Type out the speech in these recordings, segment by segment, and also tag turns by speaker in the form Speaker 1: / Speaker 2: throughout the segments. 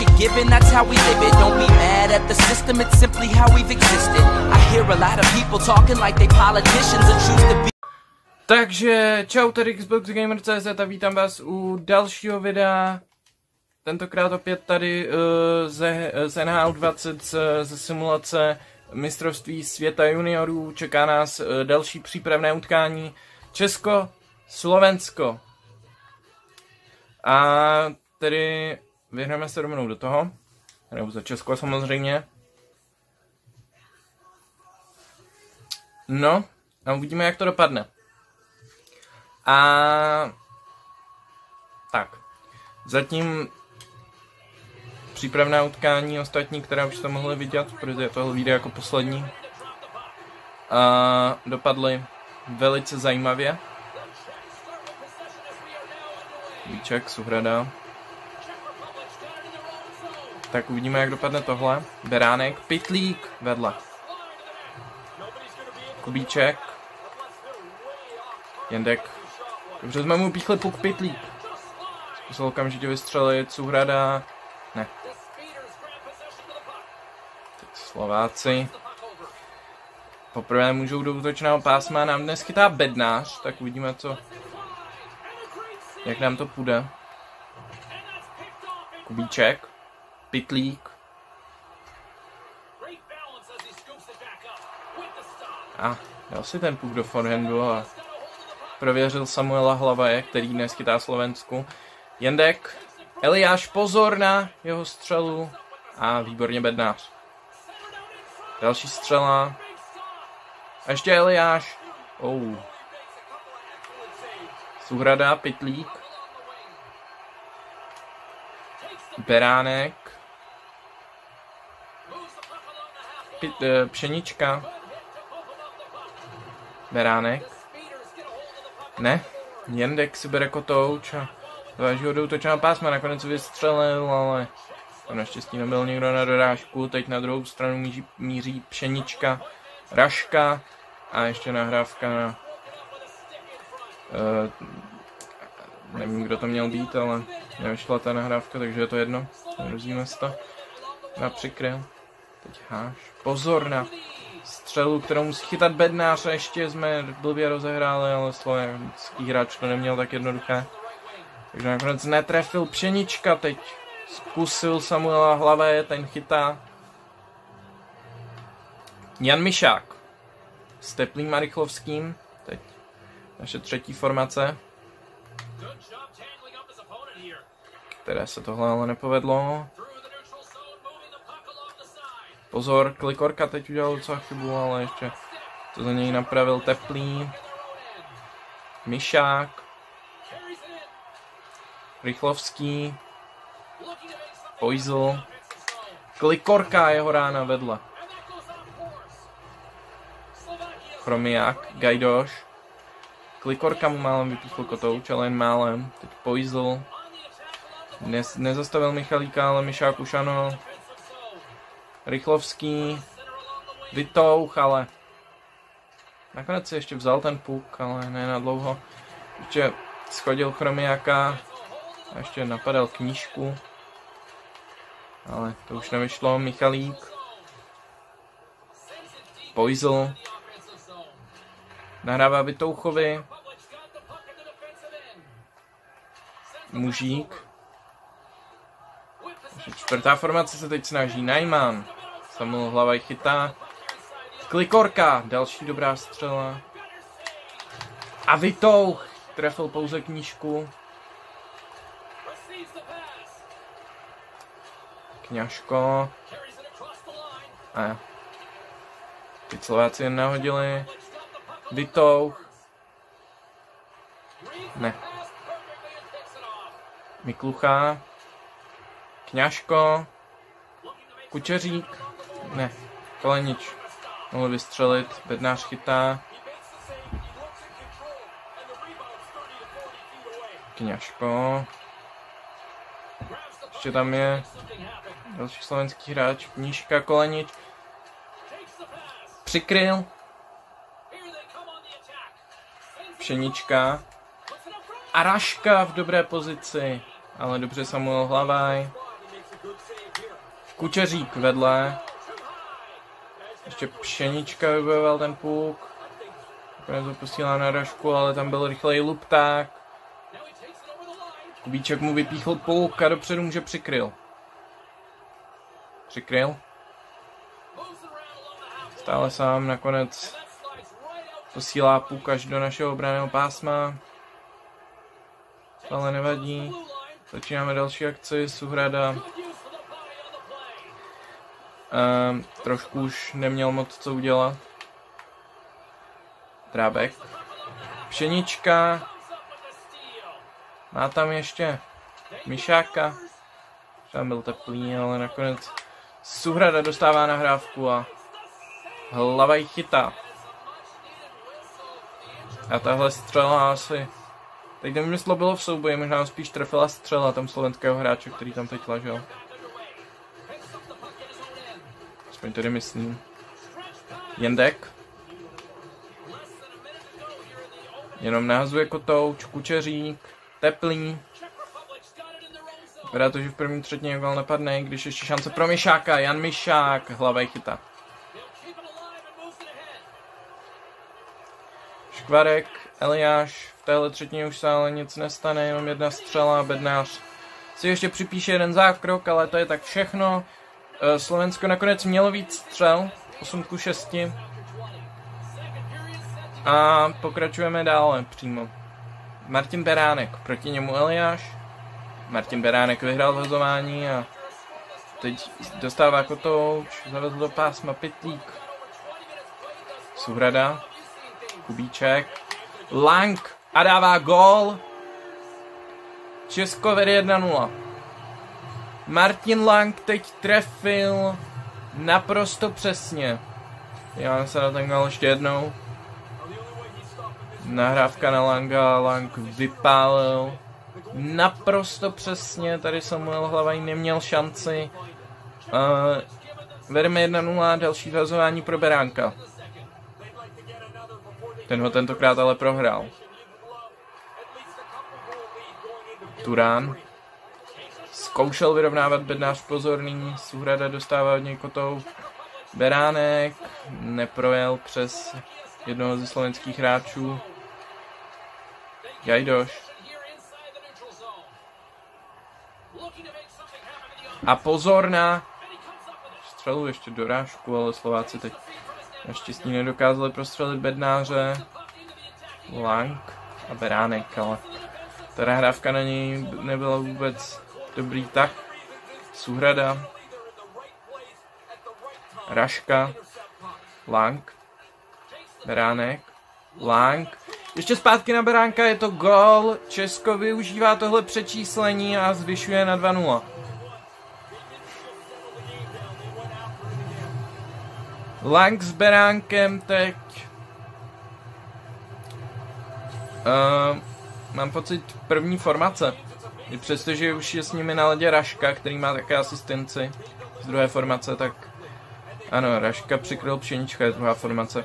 Speaker 1: you're given, that's how we live it. Don't be mad at the system, it's simply how we've existed. I hear a lot of people talking like they politicians and choose to be.
Speaker 2: Takže čau, tady Xbox a vítám vás u dalšího videa. Tentokrát opět tady uh, ze, z NHL 20 z, ze simulace mistrovství světa juniorů. Čeká nás uh, další přípravné utkání Česko, Slovensko. A tedy vyhráme se rovnou do toho. Nebo za Česko samozřejmě. No, a uvidíme, jak to dopadne. A tak. Zatím přípravná utkání ostatní, která už jste mohli vidět, protože tohle vyjde jako poslední, a dopadly velice zajímavě. Víček, Suhrada. Tak uvidíme, jak dopadne tohle. Beránek, Pitlík vedle. Kubíček. Jendek. Dobře jsme mu píchli puk Pitlík. Zkusil okamžitě vystřelit, Suhrada. Ne. Teď Slováci. Poprvé můžou do útočného pásma, nám dnes chytá bednář, tak uvidíme, co, jak nám to půjde. Kubíček, Pitlík. A dal si ten puk do forehandu a prověřil Samuela Hlavaje, který dnes chytá Slovensku. Jendek, Eliáš, pozor na jeho střelu a výborně bednář. Další střela. A ještě Eliáš. Oh. Suhrada, Pitlík. Beránek. Pit, uh, pšenička. Beránek. Ne. Jendek si bere kotouč a zváží ho do pásma. Nakonec vystřelil, ale to naštěstí nebyl někdo na dorážku. Teď na druhou stranu míří, míří pšenička. Raška a ještě nahrávka na Uh, nevím, kdo to měl být, ale nevyšla ta nahrávka, takže je to jedno. Rozíme si to. Na přikryl. Teď háš. Pozor na střelu, kterou musí chytat bednář a ještě jsme blbě rozehráli, ale slovenský hráč to neměl tak jednoduché. Takže nakonec netrefil Pšenička, teď zkusil Samuela Hlavé, ten chytá. Jan Mišák s Teplým a Rychlovským, teď naše třetí formace. Které se tohle ale nepovedlo. Pozor, Klikorka teď udělal docela chybu, ale ještě to za něj napravil Teplý. Myšák. Rychlovský. Poizl. Klikorka jeho rána vedle. Chromiak, Gajdoš. Klikorka mu málem vypíchl kotouč, ale jen málem. Teď Poizl. Dnes nezastavil Michalíka, ale Myšák už ano. Rychlovský, Vytouch, ale nakonec si ještě vzal ten puk, ale ne na dlouho. Ještě schodil Chromiaka a ještě napadal knížku. Ale to už nevyšlo. Michalík. Poizl. Nahrává Vytouchovi. Mužík. Čtvrtá formace se teď snaží. Najman. Samuel Hlavaj chytá. Klikorka. Další dobrá střela. A Vitouch. Trefil pouze knížku. Kňažko. A Teď Slováci jen nahodili. Vitouch. Ne. Miklucha. Kňažko. Kučeřík. Ne. Kalenič. Mohl vystřelit. Bednář chytá. Kňažko. Ještě tam je další slovenský hráč. Knížka Kolenič. Přikryl. Pšenička. Araška v dobré pozici. Ale dobře Samuel Hlavaj. Kučeřík vedle. Ještě Pšenička vybojoval ten puk. Nakonec ho posílá na Rašku, ale tam byl rychlej lupták. Kubíček mu vypíchl puk a dopředu může přikryl. Přikryl. Stále sám nakonec posílá puk až do našeho obraného pásma. Ale nevadí. Začínáme další akci, Suhrada. Um, trošku už neměl moc co udělat. Drábek. Pšenička. Má tam ještě Myšáka. Tam byl teplý, ale nakonec Suhrada dostává nahrávku a hlava ji chytá. A tahle střela asi... Teď nevím, jestli bylo v souboji, možná spíš trefila střela tam slovenského hráče, který tam teď ležel. Aspoň tedy myslím. Jendek. Jenom nahazuje kotouč, kučeřík, teplý. Vypadá to, že v prvním třetině gol nepadne, když ještě šance pro Mišáka, Jan Mišák, hlava chytá. Škvarek, Eliáš, v téhle třetině už se ale nic nestane, jenom jedna střela, bednář si ještě připíše jeden zákrok, ale to je tak všechno. Eh, Slovensko nakonec mělo víc střel, 8 ku 6. A pokračujeme dále přímo. Martin Beránek, proti němu Eliáš. Martin Beránek vyhrál vazování a teď dostává kotouč, zavezl do pásma Pitlík. Suhrada, Kubíček, Lang a dává gól. Česko vede 1-0. Martin Lang teď trefil naprosto přesně. Já se na ten gol ještě jednou. Nahrávka na Langa, Lang vypálil naprosto přesně, tady Samuel Hlavaj neměl šanci. Uh, vedeme 1-0, další vazování pro Beránka. Ten ho tentokrát ale prohrál. Turán. Zkoušel vyrovnávat bednář pozorný, Suhrada dostává od něj kotou. Beránek neprojel přes jednoho ze slovenských hráčů. Jajdoš. A pozor na střelu ještě dorážku, ale Slováci teď naštěstí nedokázali prostřelit bednáře. Lang a Beránek, ale ta nahrávka na něj nebyla vůbec dobrý tak. Suhrada, Raška, Lang, Beránek, Lang. Ještě zpátky na Beránka, je to gol. Česko využívá tohle přečíslení a zvyšuje na 2-0. Lang s Beránkem teď. Uh, mám pocit první formace. I přestože už je s nimi na ledě Raška, který má také asistenci z druhé formace, tak ano, Raška přikryl Pšenička je druhá formace.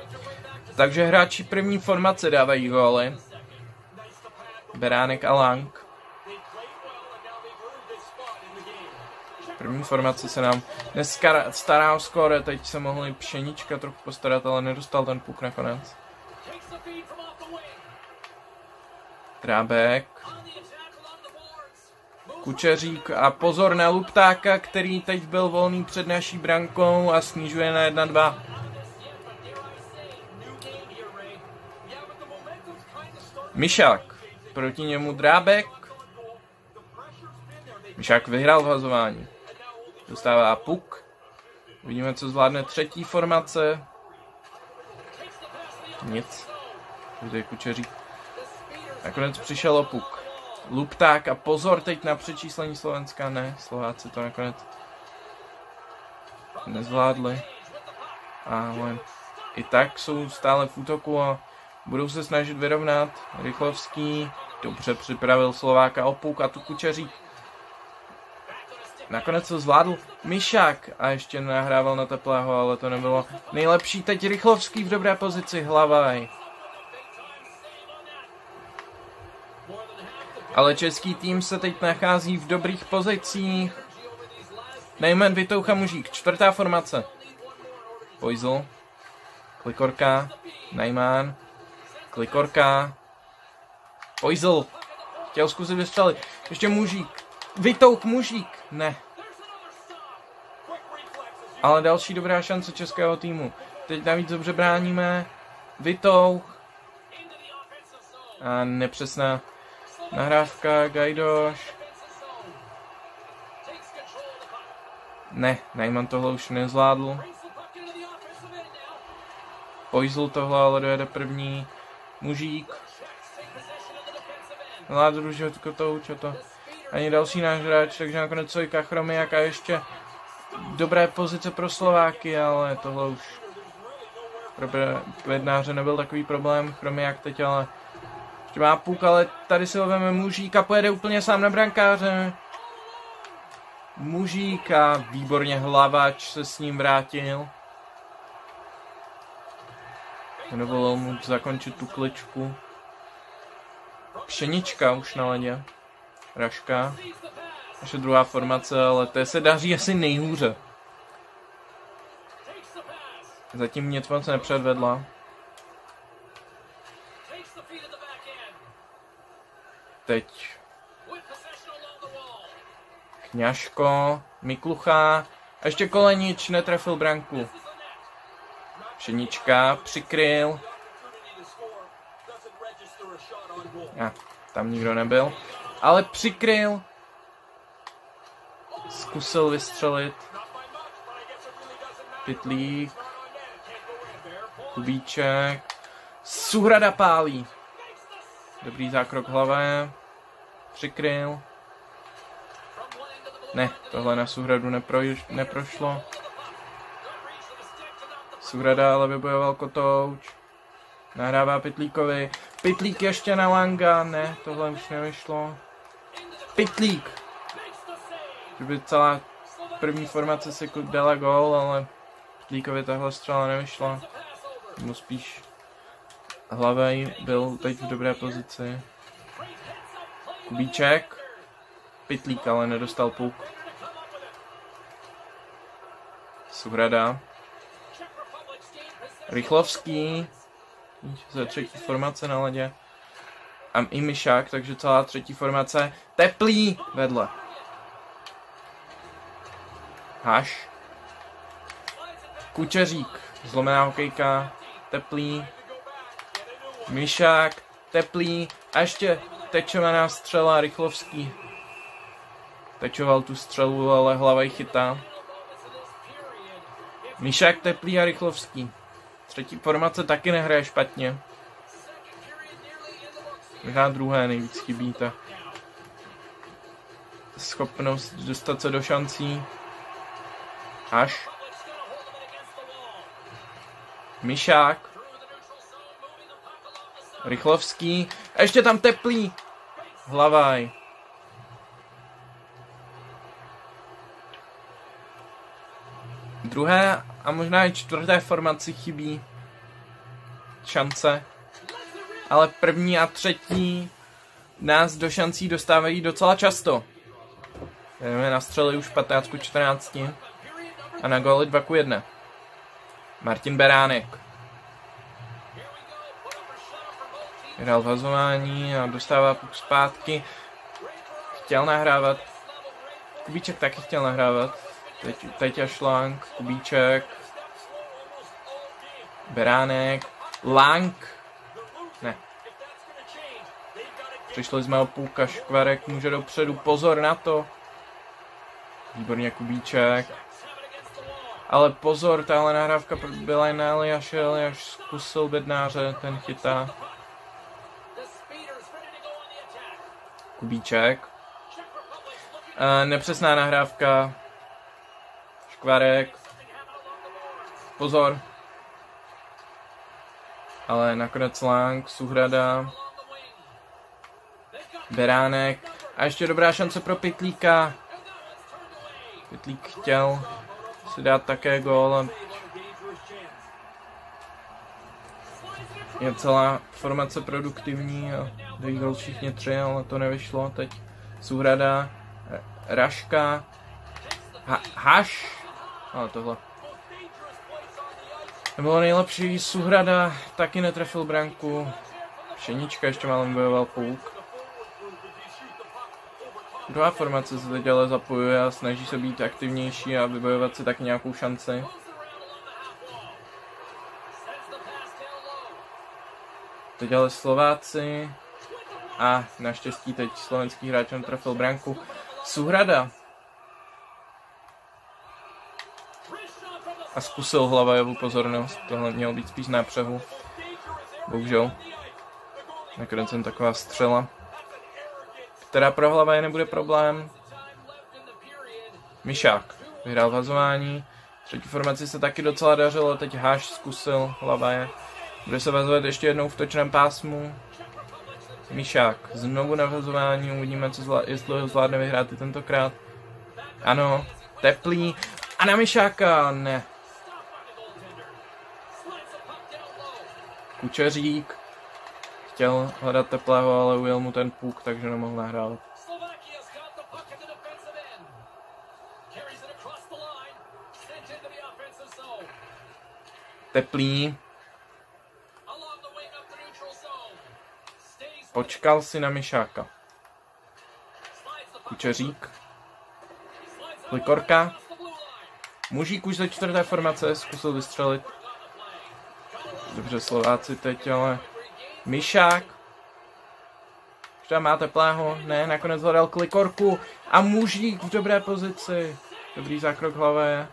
Speaker 2: Takže hráči první formace dávají góly. Beránek a Lang. První formace se nám dneska stará o skore, teď se mohli Pšenička trochu postarat, ale nedostal ten puk nakonec. Trábek. Kučeřík a pozor na Luptáka, který teď byl volný před naší brankou a snižuje na 1-2. Mišák. Proti němu Drábek. Mišák vyhrál v hazování. Dostává puk. Vidíme, co zvládne třetí formace. Nic. Tady kučeří. Nakonec přišel opuk. Lupták a pozor teď na přečíslení Slovenska. Ne, Slováci to nakonec nezvládli. Ale i tak jsou stále v útoku a budou se snažit vyrovnat. Rychlovský dobře připravil Slováka opuk a tu kučeří Nakonec to zvládl Myšák a ještě nahrával na teplého, ale to nebylo nejlepší. Teď Rychlovský v dobré pozici, Hlavaj. Ale český tým se teď nachází v dobrých pozicích. Nejmen Vytoucha Mužík, čtvrtá formace. Poizl, Klikorka, Najman, Klikorka, Poizl, chtěl zkusit vystřelit, ještě Mužík, Vytouk Mužík, ne. Ale další dobrá šance českého týmu. Teď navíc dobře bráníme, Vytouch, a nepřesná nahrávka, Gajdoš, Ne, Najman tohle už nezvládl. Poizl tohle ale dojede první. Mužík. Vládl družil kotouč a to ani další náš hráč, takže nakonec Sojka Chromiak a ještě dobré pozice pro Slováky, ale tohle už pro vednáře nebyl takový problém. Chromiak teď ale má půk, ale tady si ho veme a pojede úplně sám na brankáře. Mužík a výborně hlavač se s ním vrátil. Nedovolil mu zakončit tu kličku. Pšenička už na ledě. Raška. Naše druhá formace, ale té se daří asi nejhůře. Zatím nic moc nepředvedla. Teď Kňažko, Miklucha, ještě Kolenič netrefil branku. Pšenička přikryl. A, tam nikdo nebyl. Ale přikryl. Zkusil vystřelit. Pitlík. Kubíček. Suhrada pálí. Dobrý zákrok hlavé. Přikryl. Ne, tohle na Suhradu nepro, neprošlo. Suhrada ale vybojoval Kotouč. Nahrává Pitlíkovi. Pitlík ještě na Langa. Ne, tohle už nevyšlo. Pitlík. By celá první formace si dala gol, ale Pitlíkovi tahle střela nevyšla. Mu spíš hlavej byl teď v dobré pozici. Kubíček. Pitlík ale nedostal puk. Suhrada. Rychlovský. Ze třetí formace na ledě. A i Myšák, takže celá třetí formace. Teplý vedle. Haš. Kučeřík. Zlomená hokejka. Teplý. Myšák. Teplý. A ještě tečovaná střela Rychlovský. Tečoval tu střelu, ale hlava ji chytá. Míšák Teplý a Rychlovský. Třetí formace taky nehraje špatně. Možná druhé nejvíc chybí ta schopnost dostat se do šancí. Až. Mišák. Rychlovský. A ještě tam teplý. Hlavaj. druhé a možná i čtvrté formaci chybí šance. Ale první a třetí nás do šancí dostávají docela často. Jdeme na střely už 15 14 a na góly 2 1. Martin Beránek. Hrál vazování a dostává puk zpátky. Chtěl nahrávat. Kubíček taky chtěl nahrávat. Teď, teď až Lang, Kubíček, Beránek, Lang, ne. Přišli jsme o půlka, Škvarek může dopředu, pozor na to. Výborně Kubíček. Ale pozor, tahle nahrávka byla na Eliáše, Eliáš zkusil bednáře, ten chytá. Kubíček. E, nepřesná nahrávka, Škvarek. Pozor. Ale nakonec Lang, Suhrada. Beránek. A ještě dobrá šance pro Pitlíka. Pitlík chtěl si dát také gól. Je celá formace produktivní a gol všichni tři, ale to nevyšlo. Teď Suhrada, Raška, Ha, haš. Ale tohle. Nebylo nejlepší, Suhrada taky netrefil branku. Pšenička ještě málem bojoval půlk. Druhá formace se teď ale zapojuje a snaží se být aktivnější a vybojovat si tak nějakou šanci. Teď ale Slováci a naštěstí teď slovenský hráč trefil branku. Suhrada. A zkusil Hlavajovu pozornost, tohle mělo být spíš na přehu. Bohužel. Nakonec jsem taková střela. Která pro Hlavaje nebude problém. Mišák vyhrál vazování. Třetí formaci se taky docela dařilo, teď Háš zkusil Hlavaje. Bude se vazovat ještě jednou v točném pásmu. Mišák znovu na vazování, uvidíme, co zvlá, jestli ho zvládne vyhrát i tentokrát. Ano, teplý. A na Mišáka, ne. Kučeřík. Chtěl hledat teplého, ale ujel mu ten puk, takže nemohl nahrát. Teplý. Počkal si na Mišáka. Kučeřík. Likorka. Mužík už ze čtvrté formace zkusil vystřelit. Dobře, Slováci teď, ale... Mišák. Už tam má teplého, ne, nakonec hledal klikorku a mužík v dobré pozici. Dobrý zákrok hlavé.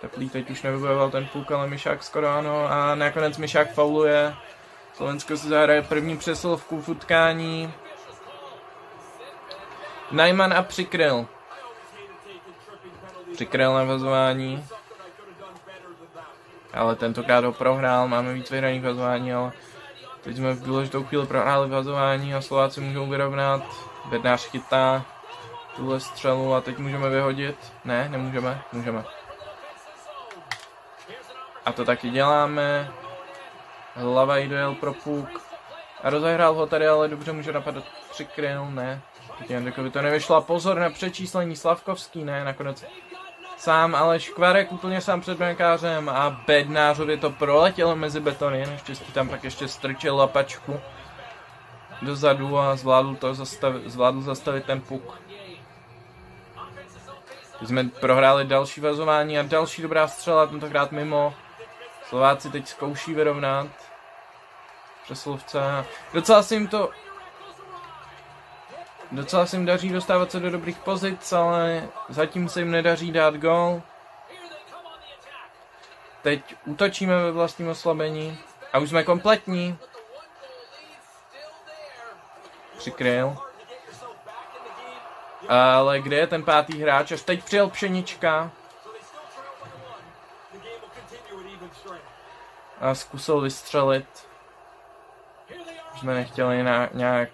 Speaker 2: Teplý teď už nevybojoval ten půk, ale Mišák skoro ano a nakonec Mišák fauluje. Slovensko si zahraje první přesilovku v utkání. Najman a přikryl. Přikryl na vazování. Ale tentokrát ho prohrál, máme víc vyhraných vazování, ale teď jsme v důležitou chvíli prohráli vazování a Slováci můžou vyrovnat. Bednář chytá tuhle střelu a teď můžeme vyhodit. Ne, nemůžeme, můžeme. A to taky děláme. Hlava jí dojel pro puk. A rozehrál ho tady, ale dobře může napadat. Přikryl, ne. Jandekovi to nevyšlo. Pozor na přečíslení. Slavkovský, ne, nakonec sám ale Škvarek úplně sám před brankářem a Bednářovi to proletělo mezi betony, naštěstí tam pak ještě strčil lapačku dozadu a zvládl to zastavit, zvládl zastavit ten puk. Teď jsme prohráli další vazování a další dobrá střela, tentokrát mimo. Slováci teď zkouší vyrovnat. Přeslovce. Docela si jim to... Docela se jim daří dostávat se do dobrých pozic, ale zatím se jim nedaří dát gol. Teď útočíme ve vlastním oslabení. A už jsme kompletní. Přikryl. Ale kde je ten pátý hráč? Až teď přijel Pšenička. A zkusil vystřelit. Jsme nechtěli nějak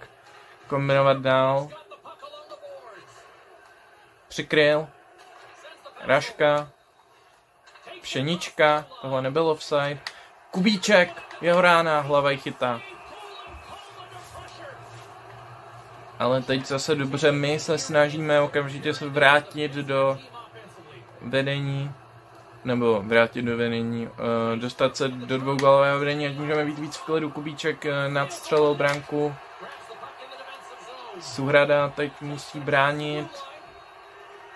Speaker 2: kombinovat dál. Přikryl. Raška. Pšenička. Tohle nebyl offside. Kubíček. Jeho rána. Hlava chytá. Ale teď zase dobře, my se snažíme okamžitě se vrátit do vedení, nebo vrátit do vedení, uh, dostat se do dvougalového vedení, ať můžeme být víc v klidu. Kubíček uh, nadstřelil branku. Suhrada teď musí bránit.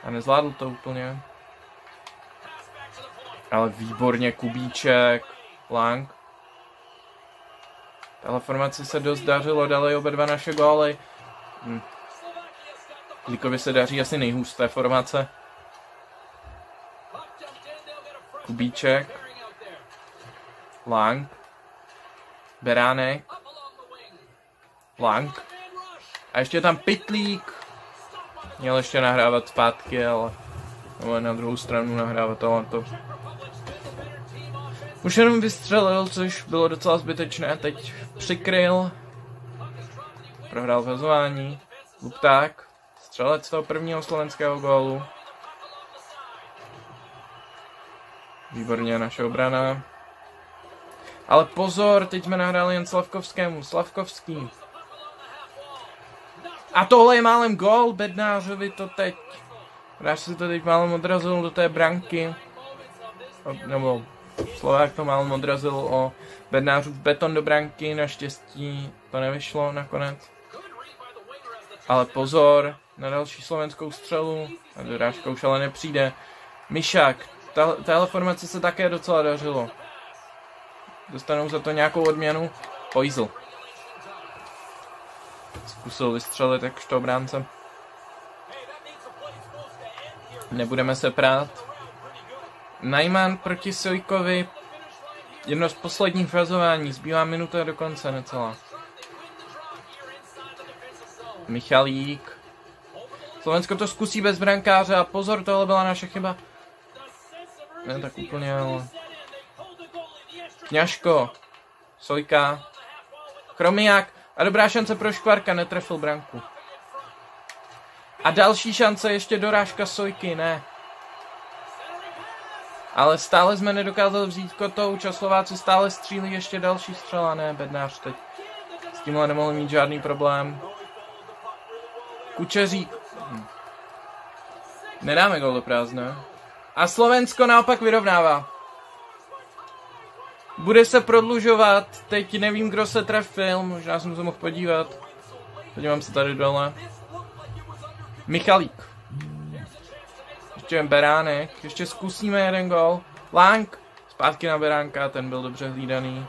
Speaker 2: A nezvládl to úplně. Ale výborně Kubíček, Lang. Tahle formace se dost dařilo, dali oba dva naše góly. Hm. Líkovi se daří asi nejhůř té formace. Kubíček. Lang. Beránek. Lang. A ještě tam Pitlík. Měl ještě nahrávat zpátky, ale nebo na druhou stranu nahrávat to. Už jenom vystřelil, což bylo docela zbytečné. Teď přikryl prohrál vazování. Lupták, střelec toho prvního slovenského gólu. Výborně naše obrana. Ale pozor, teď jsme nahráli jen Slavkovskému. Slavkovský. A tohle je málem gól, Bednářovi to teď Hráč si to teď málem odrazil do té branky. Nebo Slovák to málem odrazil o bednářů beton do branky, naštěstí to nevyšlo nakonec. Ale pozor na další slovenskou střelu. A dorážka už ale nepřijde. Tahle formace se také docela dařilo. Dostanou za to nějakou odměnu. Poizl. Zkusil vystřelit jakožto obránce. Nebudeme se prát. Najman proti Sojkovi. Jedno z posledních fazování. Zbývá minuta do konce necelá. Michalík. Slovensko to zkusí bez brankáře a pozor, tohle byla naše chyba. Ne tak úplně, ale... Kňažko. Sojka. Chromiák. A dobrá šance pro Škvarka, netrefil branku. A další šance, ještě dorážka Sojky, ne. Ale stále jsme nedokázali vzít kotou, Slováci stále střílí ještě další střela, ne, bednář teď. S tímhle nemohli mít žádný problém. Kučeřík. Hm. Nedáme gol do prázdna. A Slovensko naopak vyrovnává. Bude se prodlužovat, teď nevím, kdo se trefil, možná jsem se mohl podívat. Podívám se tady dole. Michalík. Ještě Beránek, ještě zkusíme jeden gol. Lang, zpátky na Beránka, ten byl dobře hlídaný.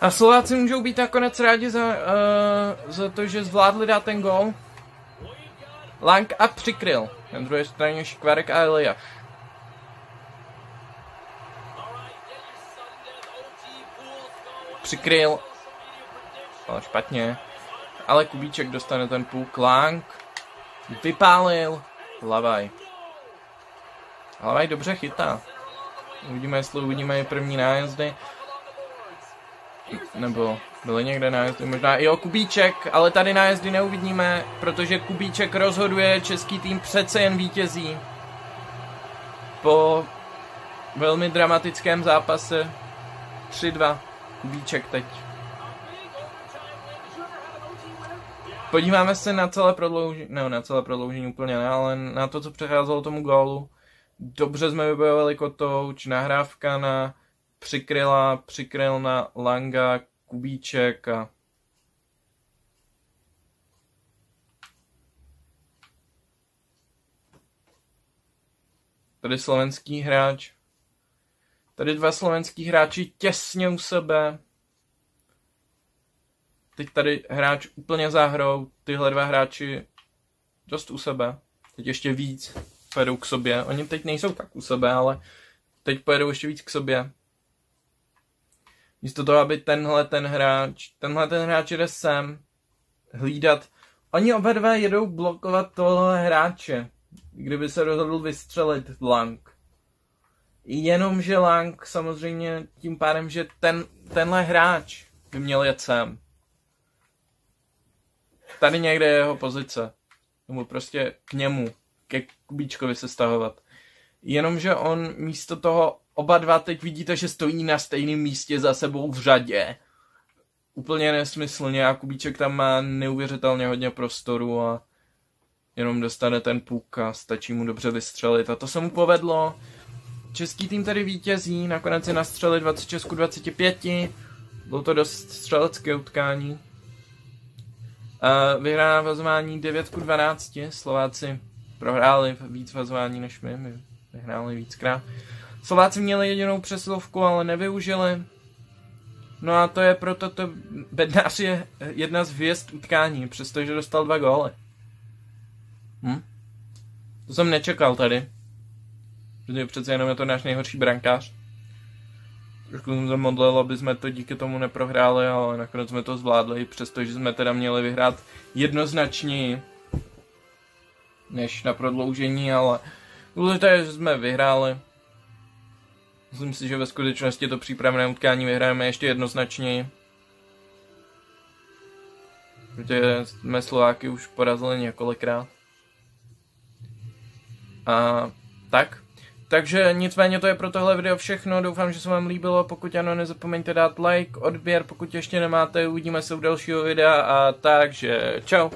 Speaker 2: A Slováci můžou být nakonec rádi za, uh, za to, že zvládli dát ten gol. Lang a přikryl. Na druhé straně Škvarek a Elia. Přikryl. Ale špatně. Ale Kubíček dostane ten půl. Lang. Vypálil. Lavaj. Lavaj dobře chytá. Uvidíme, jestli uvidíme první nájezdy. Nebo byly někde nájezdy, možná i o Kubíček, ale tady nájezdy neuvidíme, protože Kubíček rozhoduje, český tým přece jen vítězí. Po velmi dramatickém zápase 3-2. Kubíček teď. Podíváme se na celé prodloužení, ne na celé prodloužení úplně ne, ale na to, co přecházelo tomu gólu. Dobře jsme vybojovali kotouč, nahrávka na přikryla, přikryl na Langa, Kubíček Tady slovenský hráč. Tady dva slovenský hráči těsně u sebe. Teď tady hráč úplně záhrou. Tyhle dva hráči dost u sebe. Teď ještě víc pojedou k sobě. Oni teď nejsou tak u sebe, ale teď pojedou ještě víc k sobě. Místo toho, aby tenhle ten hráč, tenhle ten hráč jde sem hlídat. Oni oba dva jedou blokovat tohle hráče, kdyby se rozhodl vystřelit Lang. Jenomže Lang samozřejmě tím pádem, že ten, tenhle hráč by měl jet sem. Tady někde je jeho pozice. Nebo prostě k němu, ke Kubíčkovi se stahovat. Jenomže on místo toho oba dva teď vidíte, že stojí na stejném místě za sebou v řadě. Úplně nesmyslně a Kubíček tam má neuvěřitelně hodně prostoru a jenom dostane ten puk a stačí mu dobře vystřelit. A to se mu povedlo. Český tým tady vítězí, nakonec je nastřeli 26 25. Bylo to dost střelecké utkání. A vyhrá vazování 9 12. Slováci prohráli víc vazování než my, my vyhráli víckrát. Slováci měli jedinou přesilovku, ale nevyužili. No a to je proto, to Bednář je jedna z hvězd utkání, přestože dostal dva góly. Hm? To jsem nečekal tady. Protože přece jenom je to náš nejhorší brankář. Trošku jsem se modlil, aby jsme to díky tomu neprohráli, ale nakonec jsme to zvládli, přestože jsme teda měli vyhrát jednoznačně než na prodloužení, ale důležité je, že jsme vyhráli. Myslím si, že ve skutečnosti to přípravné utkání vyhrajeme ještě jednoznačněji. Protože jsme Slováky už porazili několikrát. A tak. takže nicméně to je pro tohle video všechno, doufám, že se vám líbilo, pokud ano, nezapomeňte dát like, odběr, pokud ještě nemáte, uvidíme se u dalšího videa a takže čau.